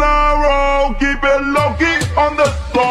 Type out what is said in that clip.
on a roll, keep it low key on the floor.